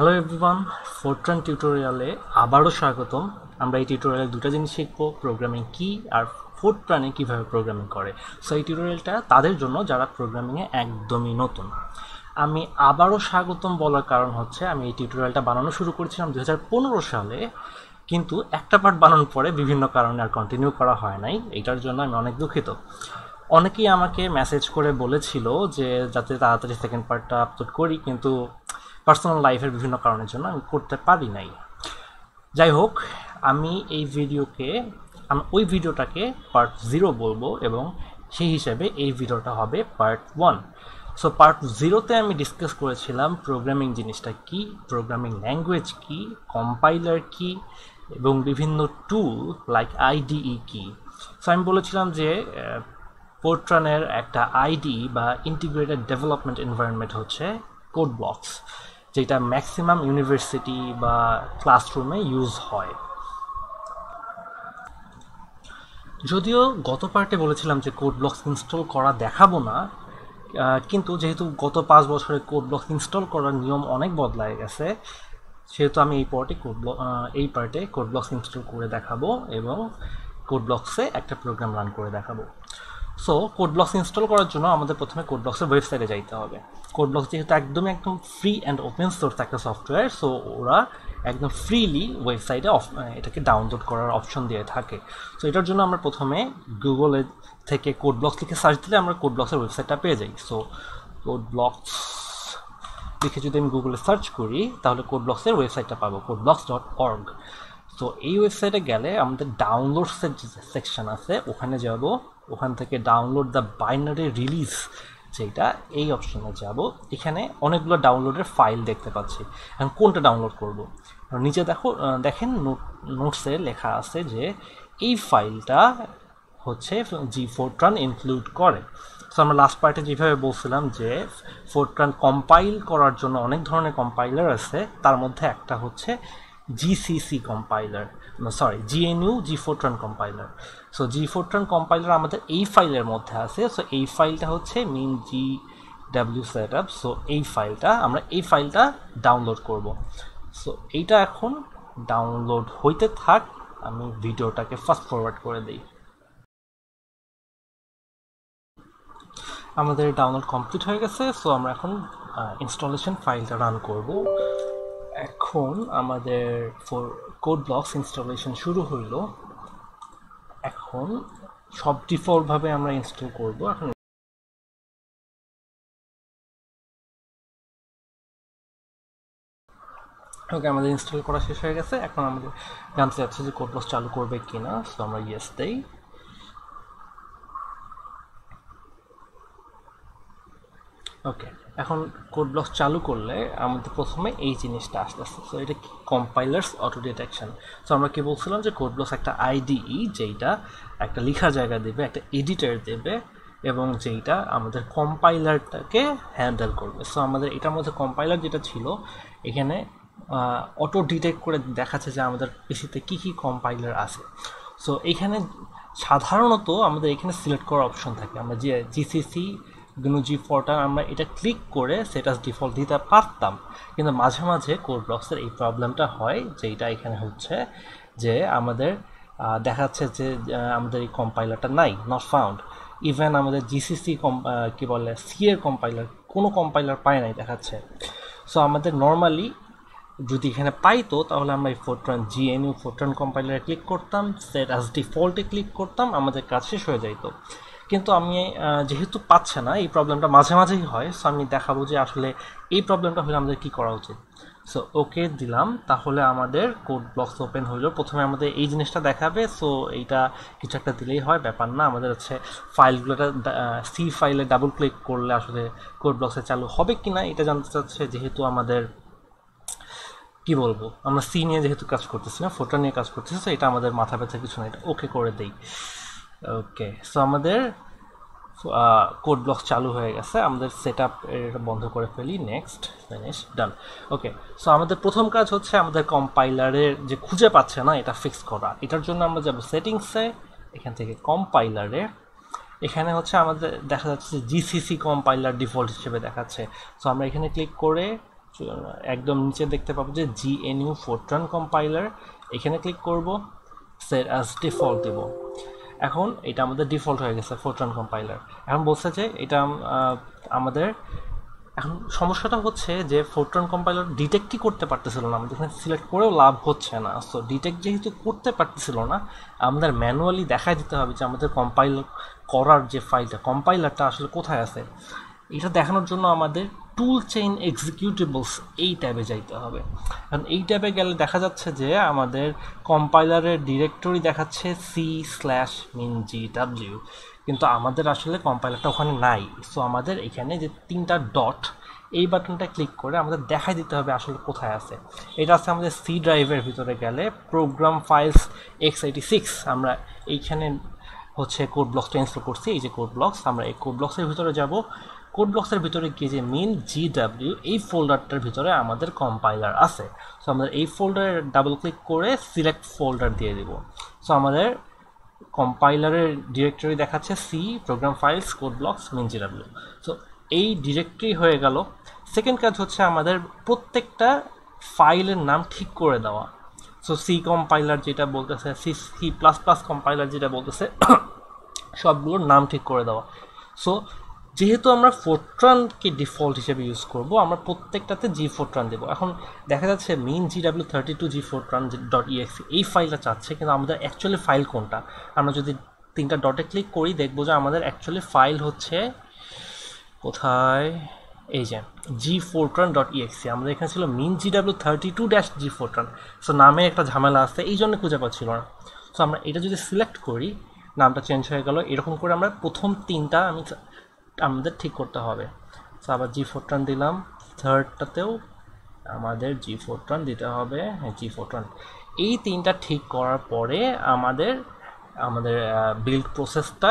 Hello everyone Fortran টিউটোরিয়ালে আবারও স্বাগতম। আমরা এই টিউটোরিয়ালে দুটো জিনিস শিখব প্রোগ্রামিং কি আর ফোরট্রানে কীভাবে প্রোগ্রামিং করে। সো এই টিউটোরিয়ালটা তাদের জন্য যারা প্রোগ্রামিংয়ে একদমই নতুন। আমি আবারও স্বাগতম বলার কারণ হচ্ছে, আমি এই টিউটোরিয়ালটা বানানো শুরু করেছিলাম দু হাজার পনেরো সালে, কিন্তু একটা পার্ট বানানোর পরে বিভিন্ন কারণে আর কন্টিনিউ করা হয় নাই। এটার জন্য আমি অনেক দুঃখিত। অনেকেই আমাকে মেসেজ করে বলেছিল যে, যাতে তাড়াতাড়ি সেকেন্ড পার্টটা আপলোড করি। কিন্তু পার্সোনাল লাইফের বিভিন্ন কারণের জন্য আমি করতে পারি নাই। যাই হোক, আমি এই ভিডিওকে, আমি ওই ভিডিওটাকে পার্ট জিরো বলব এবং সেই হিসাবে এই ভিডিওটা হবে পার্ট ওয়ান সো পার্ট জিরোতে আমি ডিসকাস করেছিলাম প্রোগ্রামিং জিনিসটা কি প্রোগ্রামিং ল্যাঙ্গুয়েজ কি কম্পাইলার কি, এবং বিভিন্ন টুল লাইক আইডিই কি। সো আমি বলেছিলাম যে পোর্ট্রানের একটা আইডি বা ইন্টিগ্রেটেড ডেভেলপমেন্ট এনভায়রনমেন্ট হচ্ছে কোড ব্লকস যেটা ম্যাক্সিমাম ইউনিভার্সিটি বা ক্লাসরুমে ইউজ হয়। যদিও গত পার্টে বলেছিলাম যে কোড ব্লকস ইনস্টল করা দেখাবো না কিন্তু যেহেতু গত পাঁচ বছরে কোড ব্লক ইনস্টল করার নিয়ম অনেক বদলায় গেছে, সেহেতু আমি এই পার্টে কোড এই পার্টে কোড ব্লকস ইনস্টল করে দেখাবো এবং কোড ব্লকসে একটা প্রোগ্রাম রান করে দেখাবো। সো কোড ব্লকস ইনস্টল করার জন্য আমাদের প্রথমে কোড ব্লকসের ওয়েবসাইটে যাইতে হবে। কোড ব্লকস যেহেতু একদমই একদম ফ্রি অ্যান্ড ওপেন সোর্স একটা সফটওয়্যার সো ওরা একদম ফ্রিলি ওয়েবসাইটে এটাকে ডাউনলোড করার অপশন দিয়ে থাকে। সো এটার জন্য আমরা প্রথমে গুগলে থেকে কোড ব্লকস লিখে সার্চ দিলে আমরা কোড ব্লকসের ওয়েবসাইটটা পেয়ে যাই। সো কোড ব্লকস লিখে যদি আমি গুগলে সার্চ করি, তাহলে কোড ব্লকসের ওয়েবসাইটটা পাবো কোড ব্লকস ডট অর্গ তো এই ওয়েবসাইটে গেলে আমাদের ডাউনলোডসের যে সেকশন আছে, ওখানে যাব। ওখান থেকে ডাউনলোড দ্য বাইনারি রিলিজ যেটা এই অপশনে যাব। এখানে অনেকগুলো ডাউনলোডের ফাইল দেখতে পাচ্ছি। এখন কোনটা ডাউনলোড করব? নিচে দেখো দেখেন নোট নোটসে লেখা আছে যে এই ফাইলটা হচ্ছে জি ফোরট্রান ইনক্লুড করে। সো আমরা লাস্ট পার্টে যেভাবে বলছিলাম যে ফোরট্রান কম্পাইল করার জন্য অনেক ধরনের কম্পাইলার আছে, তার মধ্যে একটা হচ্ছে compiler sorry GNU G Fortran compiler so G Fortran compiler আমাদের এই ফাইলের মধ্যে আছে। সো এই ফাইলটা হচ্ছে G W set up so এই ফাইলটা আমরা এই ফাইলটা ডাউনলোড করব। সো এইটা এখন ডাউনলোড হইতে থাক। আমি ভিডিওটাকে ফাস্ট ফরওয়ার্ড করে দিই। আমাদের ডাউনলোড কমপ্লিট হয়ে গেছে। সো আমরা এখন ইনস্টলেশন ফাইলটা রান করব। এখন আমাদের ফোর কোড ব্লকস ইনস্টলেশন শুরু হইল। এখন সব ডিফল্টভাবে আমরা ইনস্টল করব। এখন ওকে আমাদের ইনস্টল করা শেষ হয়ে গেছে। এখন আমাদের জানতে চাচ্ছে যে কোড ব্লকস চালু করবে কিনা? সো আমরা ইয়েস দেই। ওকে এখন কোড ব্লক চালু করলে আমাদের প্রথমে এই জিনিসটা আসতেছে। সো এটা কি কম্পাইলার্স অটো ডিটেকশন সো আমরা কি বলছিলাম যে কোড ব্লক একটা আইডিই যেইটা একটা লেখা জায়গা দেবে, একটা এডিটার দেবে এবং যেইটা আমাদের কম্পাইলারটাকে হ্যান্ডেল করবে। সো আমাদের এটার মধ্যে কম্পাইলার যেটা ছিল, এখানে অটো ডিটেক্ট করে দেখাচ্ছে যে আমাদের পিসিতে কী কী কম্পাইলার আছে। সো এখানে সাধারণত আমাদের এখানে সিলেক্ট করার অপশন থাকে। আমরা যে জিসিসি কিন্তু জি ফোরটা আমরা এটা ক্লিক করে সেটা ডিফল্ট দিতে পারতাম। কিন্তু মাঝে মাঝে কোড ব্লকসের এই প্রবলেমটা হয় যেটা এখানে হচ্ছে যে আমাদের দেখাচ্ছে যে আমাদের এই কম্পাইলারটা নাই নট ফাউন্ড ইভেন আমাদের জিসিসি কম কী বলে সি এর কম্পাইলার কোনো কম্পাইলার পায় নাই দেখাচ্ছে সো আমাদের নর্মালি যদি এখানে পাইতো, তাহলে আমরা এই ফোরট্রান জিএনইউ ফোরট্রান কম্পাইলারে ক্লিক করতাম সেট অ্যাজ ডিফল্টে ক্লিক করতাম, আমাদের কাজ শেষ হয়ে যাইতো। কিন্তু আমি যেহেতু পাচ্ছে না, এই প্রবলেমটা মাঝে মাঝেই হয় সো আমি দেখাবো যে আসলে এই প্রবলেমটা হলে আমাদের কী করা উচিত। সো ওকে দিলাম। তাহলে আমাদের কোড ব্লকস ওপেন হইল। প্রথমে আমাদের এই জিনিসটা দেখাবে। সো এইটা কিছু একটা দিলেই হয়, ব্যাপার না। আমাদের হচ্ছে ফাইলগুলোটা সি ফাইলে ডাবল ক্লিক করলে আসলে কোড ব্লকসে চালু হবে কি না এটা জানতে চাচ্ছে। যেহেতু আমাদের, কি বলব, আমরা সি নিয়ে যেহেতু কাজ করতেছি না ফোটা নিয়ে কাজ করতেছি সো এটা আমাদের মাথা ব্যথা কিছু না। এটা ওকে করে দেই। ওকে সো আমাদের কোড ব্লক চালু হয়ে গেছে। আমাদের সেট আপ বন্ধ করে ফেলি। Next finish done okay so আমাদের প্রথম কাজ হচ্ছে আমাদের কম্পাইলারের যে খুঁজে পাচ্ছে না, এটা ফিক্স করা। এটার জন্য আমরা যাব সেটিংসে এখান থেকে কম্পাইলারে এখানে হচ্ছে আমাদের দেখা যাচ্ছে জিসিসি কম্পাইলার ডিফল্ট হিসেবে দেখাচ্ছে। সো আমরা এখানে ক্লিক করে, একদম নিচে দেখতে পাবো যে জিএনইউ ফোরট্রান কম্পাইলার এখানে ক্লিক করব সেট অ্যাজ ডিফল্ট দেব। এখন এটা আমাদের ডিফল্ট হয়ে গেছে ফোরট্রান কম্পাইলার এখন বলছে যে এটা আমাদের, এখন সমস্যাটা হচ্ছে যে ফোরট্রন কম্পাইলার ডিটেক্টই করতে পারতেছিল না। আমাদের এখানে সিলেক্ট করেও লাভ হচ্ছে না। সো ডিটেক্ট যেহেতু করতে পারতেছিল না, আমাদের ম্যানুয়ালি দেখাই দিতে হবে যে আমাদের কম্পাইল করার যে ফাইলটা কম্পাইলারটা আসলে কোথায় আছে। এটা দেখানোর জন্য আমাদের টুল চেইন এক্সিকিউটেবলস এই ট্যাবে যাইতে হবে। কারণ এই ট্যাবে গেলে দেখা যাচ্ছে যে আমাদের কম্পাইলারের ডিরেক্টরি দেখাচ্ছে C slash min G W কিন্তু আমাদের আসলে কম্পাইলারটা ওখানে নাই। সো আমাদের এখানে যে তিনটা ডট এই বাটনটা ক্লিক করে আমাদের দেখাই দিতে হবে আসলে কোথায় আছে। এটা আছে আমাদের সি ড্রাইভের ভিতরে গেলে program files X eighty six আমরা এইখানে হচ্ছে কোড ব্লকসটা ইনস্টল করছি। এই যে কোড ব্লকস আমরা এই কোড ব্লকসের ভিতরে যাব। কোড ব্লকসের ভিতরে গিয়ে যে মিন জি ডাব্লিউ এই ফোল্ডারটার ভিতরে আমাদের কম্পাইলার আছে। সো আমাদের এই ফোল্ডারে ডাবল ক্লিক করে সিলেক্ট ফোল্ডার দিয়ে দিব। সো আমাদের কম্পাইলারের ডিরেক্টরি দেখাচ্ছে C program files code blocks main G W so এই ডিরেক্টরি হয়ে গেল। সেকেন্ড কাজ হচ্ছে আমাদের প্রত্যেকটা ফাইলের নাম ঠিক করে দেওয়া। সো সি কম্পাইলার যেটা বলতেছে C C plus plus compiler যেটা বলতেছে, সবগুলোর নাম ঠিক করে দেওয়া। সো যেহেতু আমরা ফোরট্রানকে ডিফল্ট হিসেবে ইউজ করব, আমরা প্রত্যেকটাতে জি ফোরট্রান দেবো। এখন দেখা যাচ্ছে মিন G W thirty two G Fortran dot EXE এই ফাইলটা চাচ্ছে, কিন্তু আমাদের অ্যাকচুয়ালি ফাইল কোনটা? আমরা যদি তিনটা ডটে ক্লিক করি, দেখব যে আমাদের অ্যাকচুয়ালি ফাইল হচ্ছে কোথায়? এই যে জি ফোরট্রান ডট ইএক্সি আমাদের এখানে ছিল মিন G W thirty two dash G Fortran so নামে একটা ঝামেলা আসছে এই জন্য খুঁজে পাচ্ছিল না। সো আমরা এটা যদি সিলেক্ট করি, নামটা চেঞ্জ হয়ে গেল, এরকম করে আমরা প্রথম তিনটা আমি আমাদের ঠিক করতে হবে। সো আবার জি ফোরট্রান দিলাম। থার্ডটাতেও আমাদের জি ফোরট্রান দিতে হবে। হ্যাঁ জি ফোরট্রান এই তিনটা ঠিক করার পরে আমাদের আমাদের বিল্ড প্রসেসটা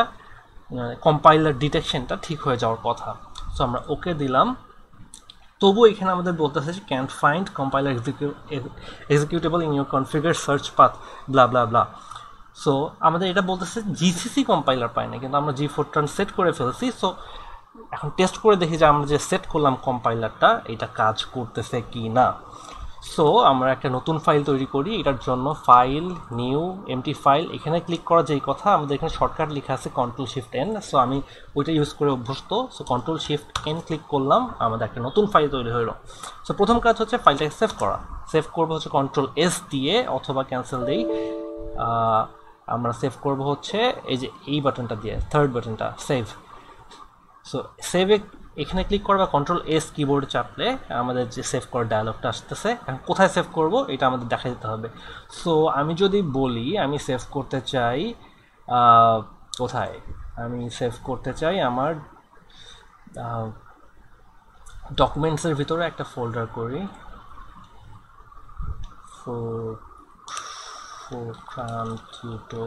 কম্পাইলার ডিটেকশনটা ঠিক হয়ে যাওয়ার কথা। সো আমরা ওকে দিলাম। তবু এখানে আমাদের বলতেছে যে can't find compiler executable in your configure search path blah blah blah so আমাদের এটা বলতেছে জিসিসি কম্পাইলার পাই না, কিন্তু আমরা জি ফোরট্রান সেট করে ফেলছি। সো এখন টেস্ট করে দেখি যে আমরা যে সেট করলাম কম্পাইলারটা এটা কাজ করতেছে কি না সো আমরা একটা নতুন ফাইল তৈরি করি, এটার জন্য ফাইল নিউ এমটি ফাইল এখানে ক্লিক করা যেই কথা, আমাদের এখানে শর্টকাট লেখা আছে কন্ট্রোল শিফট এন সো আমি ওইটা ইউজ করে অভ্যস্ত। So control shift N click করলাম, আমাদের একটা নতুন ফাইল তৈরি হলো। সো প্রথম কাজ হচ্ছে ফাইলটাকে সেভ করা। সেভ করব হচ্ছে কন্ট্রোল এস দিয়ে, অথবা ক্যান্সেল দিই। আমরা সেভ করব হচ্ছে এই যে এই বাটনটা দিয়ে থার্ড বাটনটা সেভ সো সেভে এখানে ক্লিক করবা কন্ট্রোল এস কিবোর্ড চাপলে আমাদের যে সেভ করার ডায়ালগটা আসতেছে, এখন কোথায় সেভ করব এটা আমাদের দেখা দিতে হবে। সো আমি যদি বলি, আমি সেভ করতে চাই কোথায়? আমি সেভ করতে চাই আমার ডকুমেন্টসের ভিতরে একটা ফোল্ডার করি। ফোর ফোরট্রান টিউটো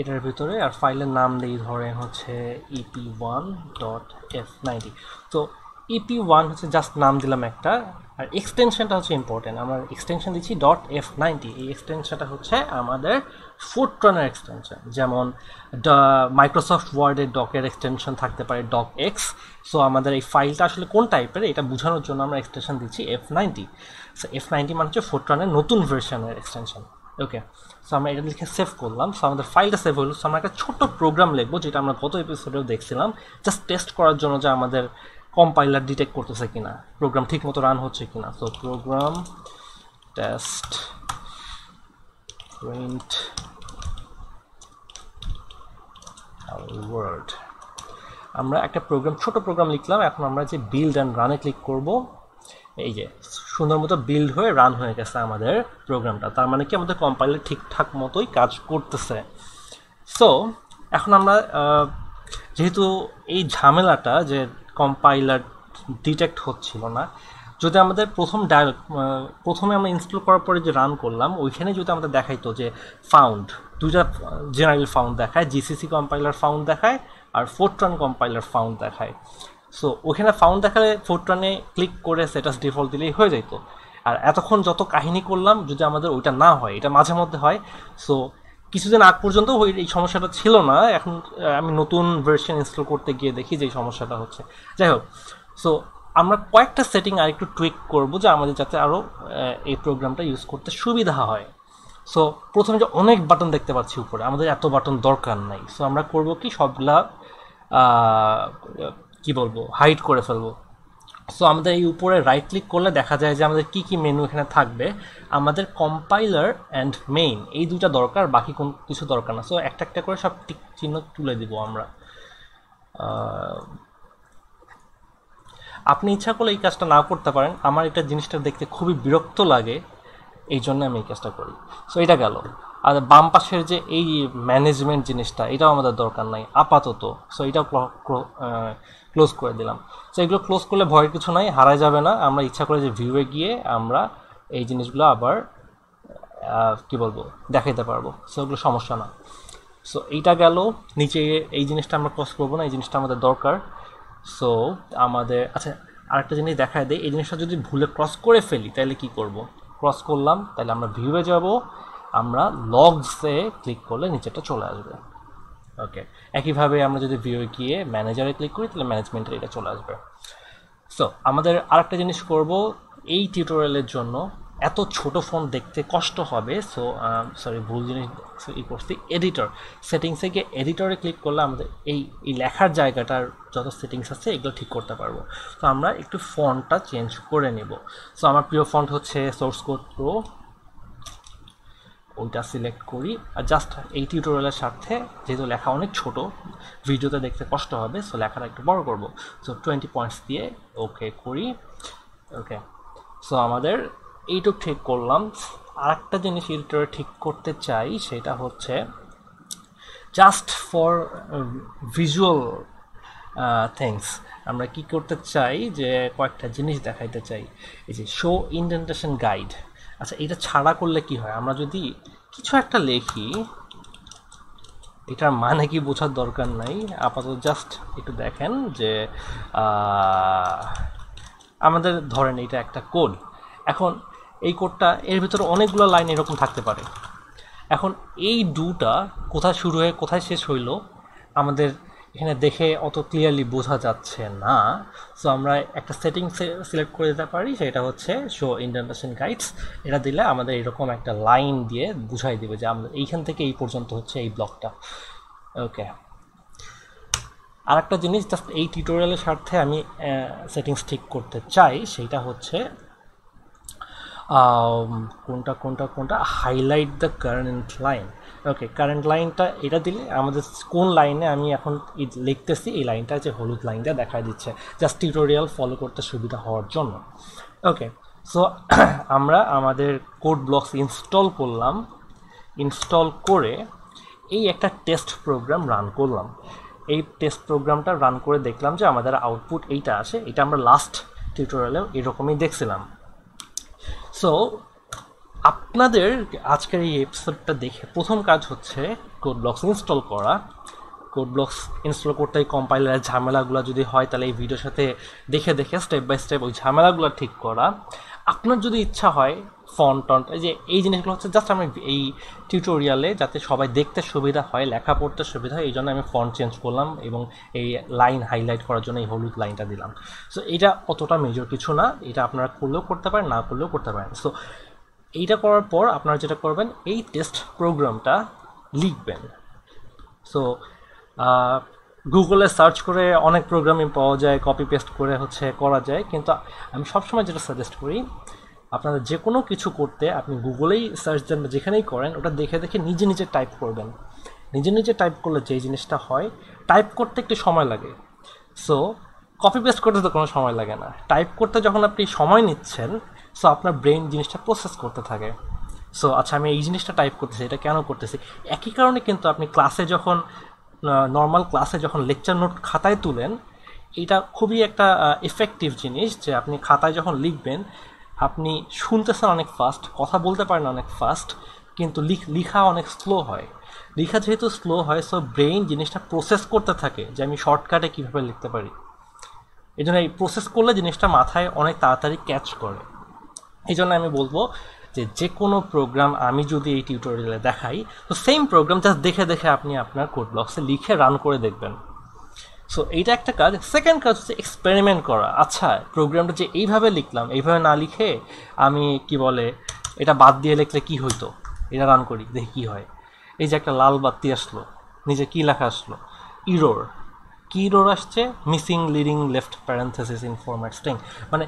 এটার ভিতরে আর ফাইলের নাম দিই ধরেন হচ্ছে EP one dot F ninety তো ইপি ওয়ান হচ্ছে জাস্ট নাম দিলাম একটা। আর এক্সটেনশনটা হচ্ছে ইম্পর্টেন্ট আমার এক্সটেনশন দিচ্ছি ডট এফ নাইনটি এই এক্সটেনশনটা হচ্ছে আমাদের ফোরট্রনের এক্সটেনশন যেমন মাইক্রোসফট ওয়ার্ডের ডকের এক্সটেনশন থাকতে পারে ডক এক্স সো আমাদের এই ফাইলটা আসলে কোন টাইপের এটা বোঝানোর জন্য আমরা এক্সটেনশন দিচ্ছি F ninety so F ninety মানে হচ্ছে ফোরট্রনের নতুন ভার্সনের এক্সটেনশন ওকে সো আমরা এটা লিখে সেভ করলাম। সো আমাদের ফাইলটা সেভ হলো। সো আমরা একটা ছোট্ট প্রোগ্রাম লিখব, যেটা আমরা গত এপিসোডেও দেখছিলাম। জাস্ট টেস্ট করার জন্য যে আমাদের কম্পাইলার ডিটেক্ট করতেছে কিনা? প্রোগ্রাম ঠিক মতো রান হচ্ছে কিনা? So program test print word আমরা একটা প্রোগ্রাম ছোট প্রোগ্রাম লিখলাম, এখন আমরা যে বিল্ড অ্যান্ড রানে ক্লিক করব, এই যে, সুন্দর মতো বিল্ড হয়ে রান হয়ে গেছে আমাদের প্রোগ্রামটা তার মানে কি আমাদের কম্পাইলার ঠিকঠাক মতোই কাজ করতেছে। সো এখন আমরা যেহেতু এই ঝামেলাটা যে কম্পাইলার ডিটেক্ট হচ্ছিল না। যদি আমাদের প্রথম ডায়াল প্রথমে আমরা ইনস্টল করার পরে যে রান করলাম, ওইখানে যদি আমাদের দেখাইতো যে ফাউন্ড দুইটা জেনারেল ফাউন্ড দেখায় জিসিসি কম্পাইলার ফাউন্ড দেখায় আর ফোরট্রান কম্পাইলার ফাউন্ড দেখায়। সো ওখানে ফাউন্ড দেখালে ফোরট্রানে ক্লিক করে সেটাস ডিফল্ট দিলেই হয়ে যেত আর এতক্ষণ যত কাহিনী করলাম, যদি আমাদের ওইটা না হয়, এটা মাঝে মধ্যে হয় সো কিছুদিন আগ পর্যন্ত এই সমস্যাটা ছিল না। এখন আমি নতুন ভার্সন ইনস্টল করতে গিয়ে দেখি যে সমস্যাটা হচ্ছে। যাই হোক সো আমরা কয়েকটা সেটিং আর একটু টুইক করব যে আমাদের যাতে আরও এই প্রোগ্রামটা ইউজ করতে সুবিধা হয়। সো প্রথমে যে অনেক বাটন দেখতে পাচ্ছি উপরে, আমাদের এত বাটন দরকার নাই। সো আমরা করব কি সবগুলা কি বলব হাইড করে ফেলব। সো আমাদের এই উপরে রাইট ক্লিক করলে দেখা যায় যে আমাদের কি কি মেনু এখানে থাকবে। আমাদের কম্পাইলার অ্যান্ড মেইন এই দুটা দরকার, বাকি কোন কিছু দরকার না। সো একটা একটা করে সব টিক চিহ্ন তুলে দিব আমরা। আপনি ইচ্ছা করলে এই কাজটা না করতে পারেন। আমার এটা জিনিসটা দেখতে খুবই বিরক্ত লাগে, এই জন্য আমি এই কাজটা করি। সো এটা গেল। আর বাম পাশের যে এই ম্যানেজমেন্ট জিনিসটা, এটাও আমাদের দরকার নাই, আপাতত। সো এটাও ক্লোজ করে দিলাম। সো এগুলো ক্লোজ করলে ভয়ের কিছু নাই হারাই যাবে না। আমরা ইচ্ছা করে যে ভিউয়ে গিয়ে আমরা এই জিনিসগুলো আবার কি বলব, দেখাইতে পারব। সো ওগুলো সমস্যা না। সো এইটা গেল। নিচে এই জিনিসটা আমরা ক্রস করব না, এই জিনিসটা আমাদের দরকার। সো আমাদের আচ্ছা আরেকটা জিনিস দেখায় দেয় এই জিনিসটা যদি ভুলে ক্রস করে ফেলি, তাহলে কি করব? ক্রস করলাম, তাহলে আমরা ভিউয়ে যাব। আমরা লগসে ক্লিক করলে নিচেটা চলে আসবে। ওকে একইভাবে আমরা যদি ভিউ গিয়ে ম্যানেজারে ক্লিক করি, তাহলে ম্যানেজমেন্টের এটা চলে আসবে। সো আমাদের আরেকটা জিনিস করব, এই টিউটোরিয়ালের জন্য এত ছোট ফোন দেখতে কষ্ট হবে সো সরি ভুল জিনিস ই করছি এডিটর সেটিংসে গিয়ে এডিটরে ক্লিক করলে আমাদের এই এই লেখার জায়গাটার যত সেটিংস আছে, এগুলো ঠিক করতে পারব। তো আমরা একটু ফন্টটা চেঞ্জ করে নেব। সো আমার প্রিয় ফন্ট হচ্ছে সোর্স কোড প্রো ওইটা সিলেক্ট করি। আর জাস্ট এই টিউটোরিয়ালের সাথে যেহেতু লেখা অনেক ছোট, ভিডিওতে দেখতে কষ্ট হবে সো লেখাটা একটু বড় করব। সো টোয়েন্টি পয়েন্টস দিয়ে ওকে করি। ওকে সো আমাদের এইটুক ঠিক করলাম। আর একটা জিনিস এডিটরে ঠিক করতে চাই, সেটা হচ্ছে জাস্ট ফর ভিজুয়াল থিংস আমরা কি করতে চাই যে কয়েকটা জিনিস দেখাইতে চাই। এই যে শো ইন্ডেন্টেশন গাইড আচ্ছা এটা ছাড়া করলে কি হয়? আমরা যদি কিছু একটা লেখি, এটার মানে কি বোঝার দরকার নাই। আপাতত জাস্ট একটু দেখেন যে আমাদের ধরেন এটা একটা কোড। এখন এই কোডটা, এর ভিতরে অনেকগুলো লাইন এরকম থাকতে পারে। এখন এই ডুটা কোথায় শুরু হয়ে, কোথায় শেষ হইল, আমাদের এখানে দেখে অত ক্লিয়ারলি বোঝা যাচ্ছে না। সো আমরা একটা সেটিং সিলেক্ট করে দিতে পারি, সেটা হচ্ছে শো ইন্টারন্যাশনাল গাইডস এটা দিলে আমাদের এরকম একটা লাইন দিয়ে বুঝাই দিবে যে আমাদের এইখান থেকে এই পর্যন্ত হচ্ছে এই ব্লকটা ওকে আর একটা জিনিস জাস্ট এই টিউটোরিয়ালের স্বার্থে আমি সেটিংস ঠিক করতে চাই, সেটা হচ্ছে কোনটা কোনটা কোনটা? Highlight the current line okay current লাইনটা এটা দিলে আমাদের কোন লাইনে আমি এখন লিখতেছি, এই লাইনটা যে হলুদ লাইনটা দেখা দিচ্ছে। জাস্ট টিউটোরিয়াল ফলো করতে সুবিধা হওয়ার জন্য। ওকে সো আমরা আমাদের কোড ব্লকস ইনস্টল করলাম। ইনস্টল করে এই একটা টেস্ট প্রোগ্রাম রান করলাম। এই টেস্ট প্রোগ্রামটা রান করে দেখলাম যে আমাদের আউটপুট এইটা আসে। এটা আমরা লাস্ট টিউটোরিয়ালেও এরকমই দেখছিলাম। সো আপনাদের আজকের এই এপিসোডটা দেখে প্রথম কাজ হচ্ছে কোড ব্লকস ইনস্টল করা। কোড ব্লকস ইনস্টল করতে কম্পাইলারের ঝামেলাগুলো যদি হয়, তাহলে এই ভিডিওর সাথে দেখে দেখে স্টেপ বাই স্টেপ ওই ঝামেলাগুলো ঠিক করা। আপনার যদি ইচ্ছা হয় ফন্ট টন্ট এই যে এই জিনিসগুলো হচ্ছে জাস্ট আমি এই টিউটোরিয়ালে যাতে সবাই দেখতে সুবিধা হয়, লেখা পড়তে সুবিধা হয়, এই জন্য আমি ফন্ট চেঞ্জ করলাম এবং এই লাইন হাইলাইট করার জন্য এই হলুদ লাইনটা দিলাম। সো এটা অতটা মেজর কিছু না, এটা আপনারা করলেও করতে পারেন, না করলেও করতে পারেন। সো এইটা করার পর আপনারা যেটা করবেন, এই টেস্ট প্রোগ্রামটা লিখবেন। সো গুগলে সার্চ করে অনেক প্রোগ্রামিং পাওয়া যায় কপি পেস্ট করে হচ্ছে করা যায়, কিন্তু আমি সবসময় যেটা সাজেস্ট করি আপনারা যে কোনো কিছু করতে আপনি গুগলেই সার্চ দেন বা যেখানেই করেন, ওটা দেখে দেখে নিজে নিজে টাইপ করবেন। নিজে নিজে টাইপ করলে যে জিনিসটা হয় টাইপ করতে একটু সময় লাগে। সো কপি পেস্ট করতে তো কোনো সময় লাগে না। টাইপ করতে যখন আপনি সময় নিচ্ছেন সো আপনার ব্রেন জিনিসটা প্রসেস করতে থাকে। সো আচ্ছা আমি এই জিনিসটা টাইপ করতেছি, এটা কেন করতেছি? একই কারণে কিন্তু আপনি ক্লাসে যখন নর্মাল ক্লাসে যখন লেকচার নোট খাতায় তুলেন, এটা খুবই একটা এফেক্টিভ জিনিস যে আপনি খাতায় যখন লিখবেন আপনি শুনতেছেন অনেক ফাস্ট কথা বলতে পারেন অনেক ফাস্ট কিন্তু লিখা অনেক স্লো হয়। লিখা যেহেতু স্লো হয় সো ব্রেইন জিনিসটা প্রসেস করতে থাকে যে আমি শর্টকাটে কীভাবে লিখতে পারি। এই জন্য এই প্রসেস করলে জিনিসটা মাথায় অনেক তাড়াতাড়ি ক্যাচ করে। এই জন্য আমি বলব যে যে কোনো প্রোগ্রাম আমি যদি এই টিউটোরিয়ালে দেখাই, তো সেম প্রোগ্রাম জাস্ট দেখে দেখে আপনি আপনার কোড ব্লকসে লিখে রান করে দেখবেন। সো এইটা একটা কাজ। সেকেন্ড কাজ হচ্ছে এক্সপেরিমেন্ট করা। আচ্ছা প্রোগ্রামটা যে এইভাবে লিখলাম, এইভাবে না লিখে আমি কি বলে, এটা বাদ দিয়ে লিখলে কি হইতো? এটা রান করি, দেখি কী হয়। এই যে একটা লাল বাতি আসলো নিজে কি লেখা আসলো? ইরোর কি ইরোর আসছে missing leading left parenthesis in format string মানে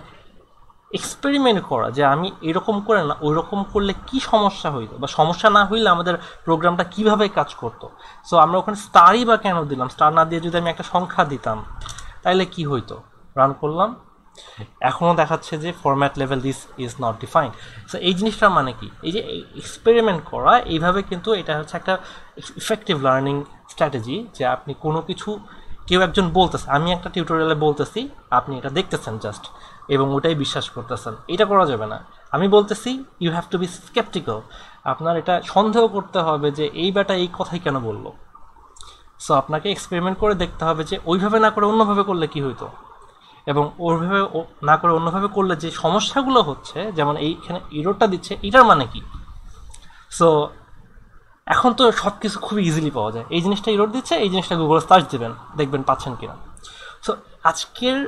এক্সপেরিমেন্ট করা যে আমি এরকম করে না ওই রকম করলে কি সমস্যা হইতো? বা সমস্যা না হইলে আমাদের প্রোগ্রামটা কীভাবে কাজ করতো? সো আমরা ওখানে স্টারই বা কেন দিলাম? স্টার না দিয়ে যদি আমি একটা সংখ্যা দিতাম, তাইলে কি হইতো? রান করলাম। এখনও দেখাচ্ছে যে format level this is not defined so এই জিনিসটার মানে কি? এই যে এক্সপেরিমেন্ট করা, এইভাবে কিন্তু এটা হচ্ছে একটা ইফেক্টিভ লার্নিং স্ট্র্যাটেজি যে আপনি কোনো কিছু কেউ একজন বলতেছে, আমি একটা টিউটোরিয়ালে বলতেছি, আপনি এটা দেখতেছেন জাস্ট এবং ওটাই বিশ্বাস করতেছেন। এটা করা যাবে না। আমি বলতেছি you have to be skeptical আপনার এটা সন্দেহ করতে হবে যে এই ব্যাটা এই কথাই কেন বলল। সো আপনাকে এক্সপেরিমেন্ট করে দেখতে হবে যে ওইভাবে না করে অন্যভাবে করলে কি হইতো। এবং ওইভাবে না করে অন্যভাবে করলে যে সমস্যাগুলো হচ্ছে, যেমন এইখানে ইরোরটা দিচ্ছে, এটার মানে কি? সো এখন তো সব কিছু খুবই ইজিলি পাওয়া যায়। এই জিনিসটা ইরোর দিচ্ছে, এই জিনিসটা গুগলে সার্চ দেবেন, দেখবেন পাচ্ছেন কিনা। সো আজকের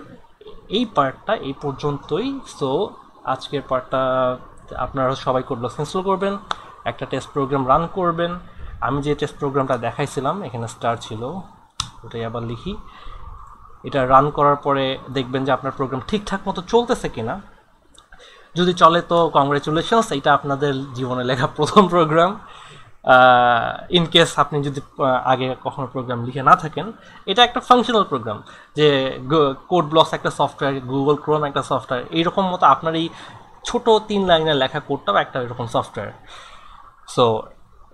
এই পার্টটা এই পর্যন্তই। সো আজকের পার্টটা আপনারা সবাই কোড ব্লক ইনস্টল করবেন, একটা টেস্ট প্রোগ্রাম রান করবেন। আমি যে টেস্ট প্রোগ্রামটা দেখাইছিলাম, এখানে স্টার ছিল, ওটাই আবার লিখি। এটা রান করার পরে দেখবেন যে আপনার প্রোগ্রাম ঠিকঠাক মতো চলতেছে কিনা। যদি চলে তো কংগ্রেচুলেশনস এটা আপনাদের জীবনে লেখা প্রথম প্রোগ্রাম ইন কেস আপনি যদি আগে কখনো প্রোগ্রাম লিখে না থাকেন, এটা একটা ফাংশনাল প্রোগ্রাম যে কোড ব্লকস একটা সফটওয়্যার গুগল ক্রোম একটা সফটওয়্যার এইরকম মতো আপনার এই ছোট তিন লাইনের লেখা কোডটাও একটা এরকম সফটওয়্যার সো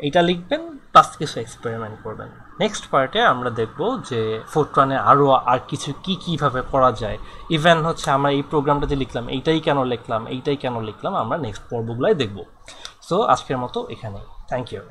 এটা লিখবেন প্লাস কিছু এক্সপেরিমেন্ট করবেন। নেক্সট পার্টে আমরা দেখব যে ফোরট্রানে আরও আর কিছু কি কীভাবে করা যায়। ইভেন হচ্ছে আমরা এই প্রোগ্রামটা যে লিখলাম, এইটাই কেন লিখলাম, এইটাই কেন লিখলাম, আমরা নেক্সট পর্বগুলাই দেখব। সো আজকের মতো এখানেই। Thank you